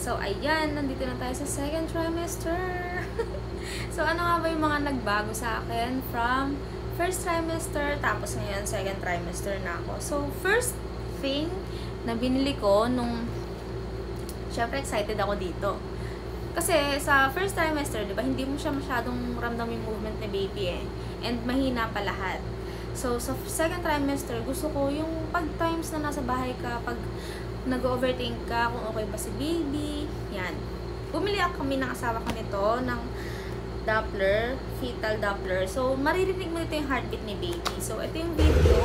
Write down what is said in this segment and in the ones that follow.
So, ayan, nandito na tayo sa second trimester. so, ano nga ba yung mga nagbago sa akin from first trimester, tapos ngayon second trimester na ako. So, first thing na binili ko nung, syempre excited ako dito. Kasi sa first trimester, di ba, hindi mo siya masyadong ramdam yung movement ni baby eh. And mahina pa lahat. So, sa second trimester, gusto ko yung pag times na nasa bahay ka, pag nag-overthink ka kung okay ba si baby. Yan. Bumili ako kami ng asawa ko nito ng Doppler, fetal Doppler. So, maririnig mo dito yung heartbeat ni baby. So, ito yung video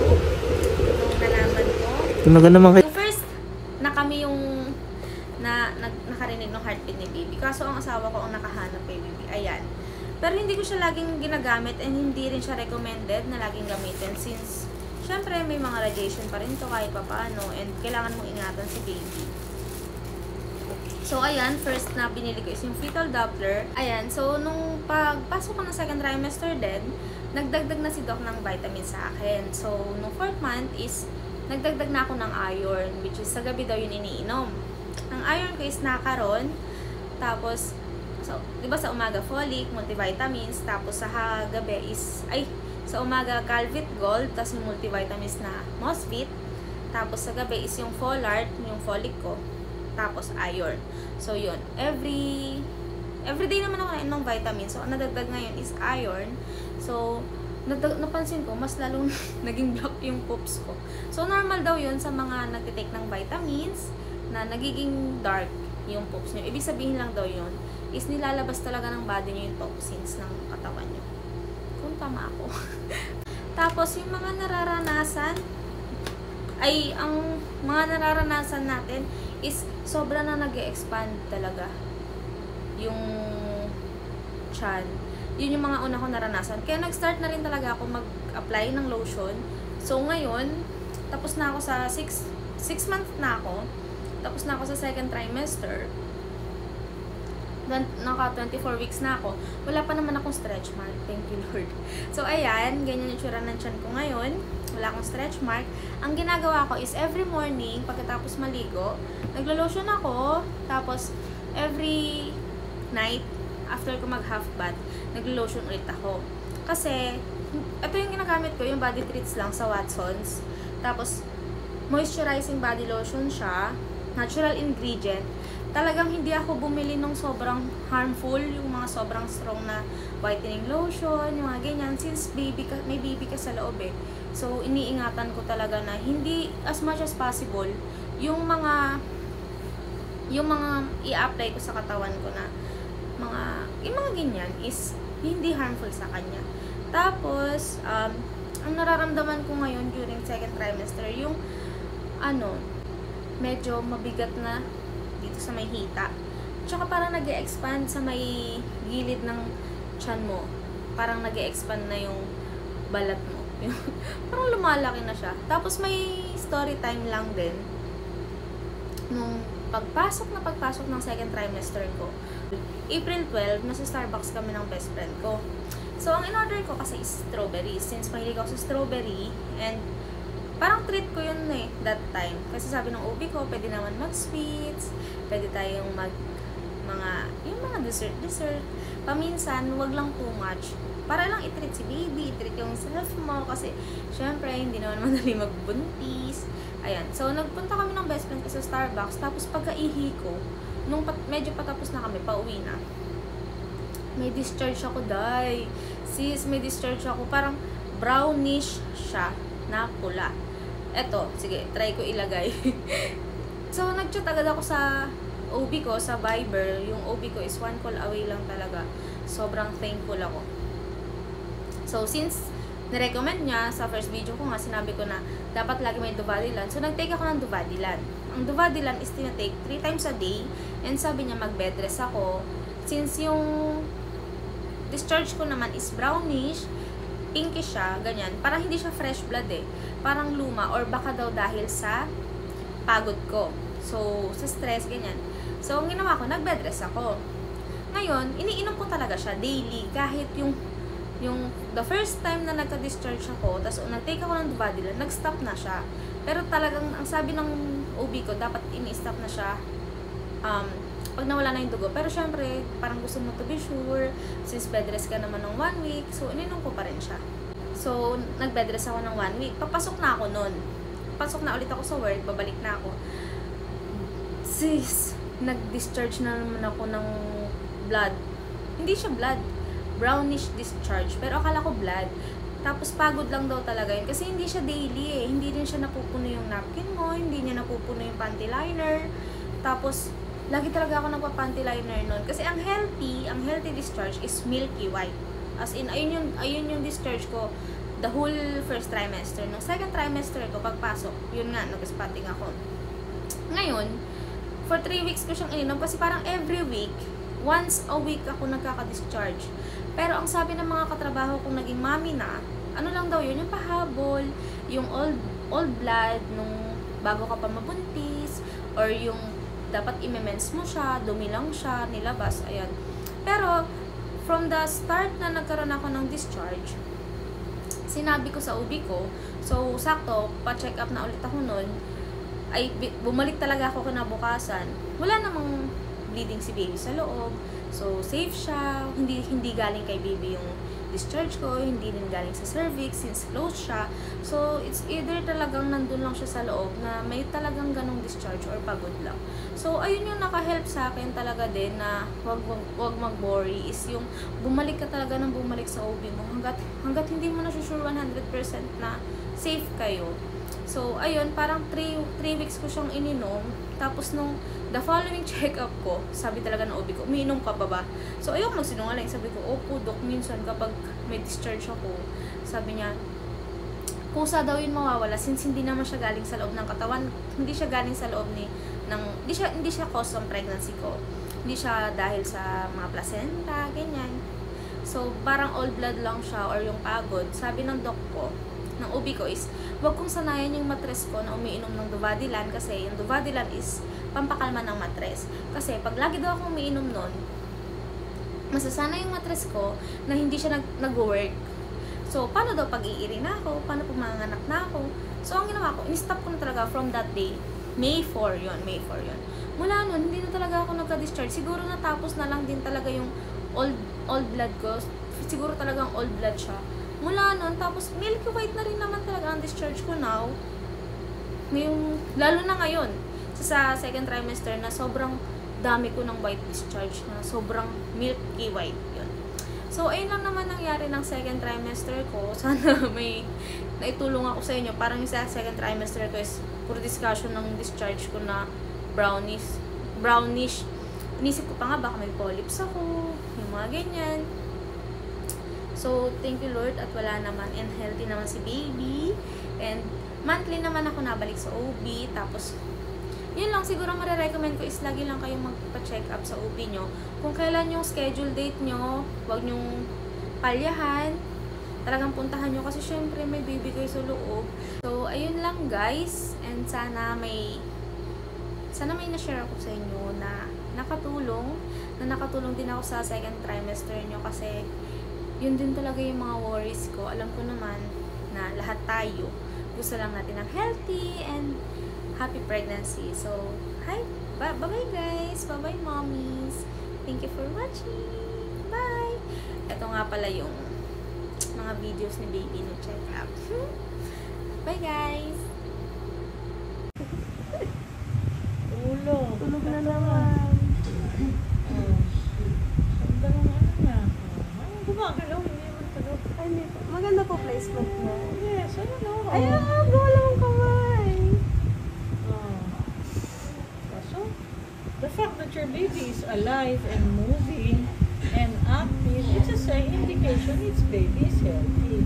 nung nalaman ko. Tumagal naman kayo. Yung first, na kami yung na, na nakarinig ng heartbeat ni baby. Kaso ang asawa ko ang nakahanap kay baby. Ayan. Pero hindi ko siya laging ginagamit and hindi rin siya recommended na laging gamitin since syempre may mga radiation pa rin to kahit pa paano and kailangan mong ingatan si baby. So, ayan, first na binili ko is yung fetal Doppler. Ayan, so, nung pagpasok ko ng second trimester din, nagdagdag na si Doc ng vitamin sa akin. So, nung fourth month is, nagdagdag na ako ng iron, which is sa gabi daw yun iniinom. Ang iron ko is nakaron, tapos, so, di ba sa umaga folic, multivitamins, tapos sa gabi is, ay, sa umaga Calvit Gold, tapos yung multivitamins na Mosfit, tapos sa gabi is yung Folart, yung folic ko, tapos iron. So, yun. Every, every day naman ako nainom ng vitamin. So, ang nadagdag ngayon is iron. So, napansin ko, mas lalong naging block yung poops ko. So, normal daw yun sa mga nagtitake ng vitamins na nagiging dark yung poops nyo. Ibig sabihin lang daw yun is nilalabas talaga ng body nyo yung toxins ng katawan nyo. Tama ako. Tapos, yung mga nararanasan, ay, ang mga nararanasan natin is sobra na nag expand talaga yung chan. Yun yung mga una ko naranasan. Kaya nag-start na rin talaga ako mag-apply ng lotion. So, ngayon, tapos na ako sa 6 6 months na ako. Tapos na ako sa second trimester. Naka 24 weeks na ako. Wala pa naman akong stretch mark. Thank you, Lord. So, ayan. Ganyan yung tsura ng chan ko ngayon. Wala akong stretch mark. Ang ginagawa ko is every morning, pagkatapos maligo, naglo-lotion ako. Tapos, every night, after ko mag-half bath, naglo-lotion ulit ako. Kasi, ito yung ginagamit ko, yung body treats lang sa Watsons. Tapos, moisturizing body lotion siya. Natural ingredient talagang hindi ako bumili ng sobrang harmful, yung mga sobrang strong na whitening lotion, yung mga ganyan, since baby ka, may baby ka sa loob eh. So, iniingatan ko talaga na hindi as much as possible, yung mga yung mga i-apply ko sa katawan ko na mga, yung mga ganyan is hindi harmful sa kanya. Tapos, um, ang nararamdaman ko ngayon during second trimester, yung ano, medyo mabigat na dito sa may hita. Tsaka parang nag expand sa may gilid ng chan mo. Parang nag expand na yung balat mo. parang lumalaki na siya. Tapos may story time lang din. Nung pagpasok na pagpasok ng second trimester ko, April 12, nasa Starbucks kami ng best friend ko. So, ang in-order ko kasi is strawberry. Since mahilig ako sa strawberry, and parang treat ko yun eh, that time. Kasi sabi ng OB ko, pwede naman mag-sweets, pwede tayong mag, mga, yung mga dessert, dessert. Paminsan, wag lang too much. Para lang i-treat si baby, i-treat yung self mo, kasi, syempre, hindi naman madali magbuntis. Ayan. So, nagpunta kami ng best friend ko sa Starbucks, tapos pagka-ihi ko, nung pat, medyo patapos na kami, pauwi na, may discharge ako, day. Sis, may discharge ako. Parang brownish siya na pula. Eto, sige, try ko ilagay. so, nag-chat agad ako sa OB ko, sa Viber. Yung OB ko is one call away lang talaga. Sobrang thankful ako. So, since nirecommend niya sa first video ko nga, sinabi ko na dapat lagi may Duvadilan. So, nag-take ako ng Duvadilan. Ang Duvadilan is tinatake 3 times a day. And sabi niya, mag-bed rest ako. Since yung discharge ko naman is brownish, pinkish siya, ganyan. Parang hindi siya fresh blood eh. Parang luma or baka daw dahil sa pagod ko. So, sa stress, ganyan. So, ang ginawa ko, nag-bed rest ako. Ngayon, iniinom ko talaga siya daily. Kahit yung yung the first time na nagka-discharge ako, tapos nag-take ako ng Duvadilan, nag-stop na siya. Pero talagang, ang sabi ng OB ko, dapat ini-stop na siya um, pag nawala na yung dugo. Pero syempre, parang gusto mo to be sure, since bed rest ka naman ng one week, so ininom ko pa rin siya. So, nag-bed rest ako ng one week. Papasok na ako nun. Pasok na ulit ako sa work, babalik na ako. Sis, nag-discharge na naman ako ng blood. Hindi siya blood. Brownish discharge. Pero akala ko blood. Tapos pagod lang daw talaga yun. Kasi hindi siya daily eh. Hindi rin siya napupuno yung napkin mo. Hindi niya napupuno yung panty liner. Tapos, lagi talaga ako nagpa-panty liner nun. Kasi ang healthy, ang healthy discharge is milky white. As in, ayun yung, ayun yung discharge ko the whole first trimester. Nung second trimester ko, pagpasok, yun nga, nag-spotting ako. Ngayon, for 3 weeks ko siyang ininom kasi parang every week, once a week ako nagkaka-discharge. Pero ang sabi ng mga katrabaho kong naging mami na, ano lang daw yun, yung pahabol, yung old, old blood, nung bago ka pa mabuntis, or yung dapat imemens mo siya, dumi lang siya, nilabas, ayan. Pero, from the start na nagkaroon ako ng discharge, sinabi ko sa OB ko, so, sakto, pa-check up na ulit ako nun, ay bumalik talaga ako kinabukasan. Wala namang bleeding si baby sa loob. So, safe siya. Hindi, hindi galing kay baby yung discharge ko. Hindi din galing sa cervix since closed siya. So, it's either talagang nandun lang siya sa loob na may talagang ganong discharge or pagod lang. So, ayun yung naka-help sa akin talaga din na wag, wag, wag mag-worry is yung bumalik ka talaga ng bumalik sa OB mo hanggat, hanggat hindi mo na sure 100% na safe kayo. So, ayun, parang 3 weeks ko siyang ininom. Tapos nung the following check-up ko, sabi talaga ng OB ko, umiinom ka ba ba? So, ayoko magsinungaling. Sabi ko, opo, dok, minsan kapag may discharge ako, sabi niya, kusa daw yun mawawala since hindi naman siya galing sa loob ng katawan, hindi siya galing sa loob ni ng hindi siya hindi siya cause ng pregnancy ko. Hindi siya dahil sa mga placenta, ganyan. So, parang all blood lang siya or yung pagod. Sabi ng doc ko, ng OB ko is, wag kong sanayan yung matres ko na umiinom ng Duvadilan kasi yung Duvadilan is pampakalma ng matres. Kasi pag lagi daw akong umiinom nun, masasana yung matres ko na hindi siya nag- nag-work. So, paano daw pag-iiri na ako? Paano pag manganak na ako? So, ang ginawa ko, in-stop ko na talaga from that day. May 4 yon May 4 yon Mula nun, hindi na talaga ako nagka-discharge. Siguro natapos na lang din talaga yung old, old blood ko. Siguro talagang old blood siya mula nun, tapos milky white na rin naman talaga ang discharge ko now. Yung, lalo na ngayon, sa second trimester na sobrang dami ko ng white discharge na sobrang milky white. So, ayun lang naman nangyari ng second trimester ko. Sana may naitulong ako sa inyo. Parang yung sa second trimester ko is puro discussion ng discharge ko na brownish. Brownish. Inisip ko pa nga baka may polyps ako. Yung mga ganyan. So, thank you Lord at wala naman and healthy naman si baby. And monthly naman ako nabalik sa OB. Tapos, yun lang siguro marirecommend ko is lagi lang kayong magpa-check up sa OB nyo. Kung kailan yung schedule date nyo, wag nyong palyahan. Talagang puntahan nyo kasi syempre may baby kayo sa loob. So, ayun lang guys. And sana may sana may na-share ako sa inyo na nakatulong na nakatulong din ako sa second trimester nyo kasi yun din talaga yung mga worries ko. Alam ko naman na lahat tayo gusto lang natin ng healthy and happy pregnancy. So, hi! Bye-bye guys! Bye-bye mommies! Thank you for watching! Bye! Ito nga pala yung mga videos ni baby no check up. Bye guys! Ulo. Tulog na naman. Oh. Ang gano'n ano niya. Oh. Ay, gumagalaw. Hindi naman tulog. Ay, hindi po. Maganda po placement niya. Yes, ano no? Ay, ah, bola ang kamay. Oh. Kaso, the fact that your baby is alive and moving and active, it's a sign indication its baby is healthy.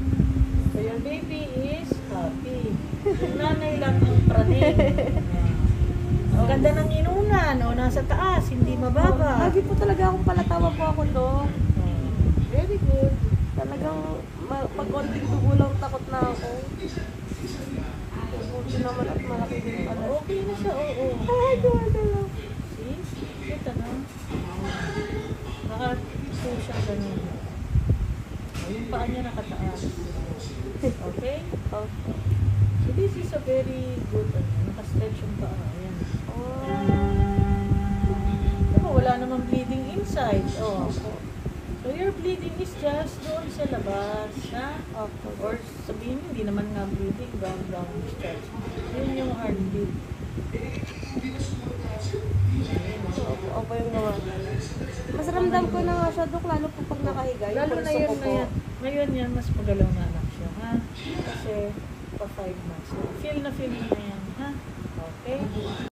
So your baby is happy. Yung nanay lang ang praning. Ang ganda ng inunan, o nasa taas, hindi mababa. Lagi po talaga akong palatawa po ako. Oh. Very good. Talagang pag konting dugo lang takot na ako. Buti naman at malaki din pala. Okay na siya, oo. Ay, gumagalaw lang. See? Kita na. Nakapo siya ganun. Yung paa niya nakataas. Okay? Oh. So this is a very good, ano, nakastretch yung paa. Ayan. Oh. Diba, wala side. Oh. Opo. So your bleeding is just doon sa labas, ha? Opo. Or sabihin hindi naman nga bleeding, brown brown discharge. Yun yung heartbeat. Opo, opo yung gawa. Mas ramdam ko na nga siya, Dok, lalo po pag nakahiga. Yung Lalo na pulso yun ko po. ngayon. Ngayon yan, mas magalaw na anak siya, ha? Kasi pa five months. So, feel na feel mo na yan, ha? Okay?